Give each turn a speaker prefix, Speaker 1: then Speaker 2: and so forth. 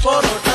Speaker 1: Por otro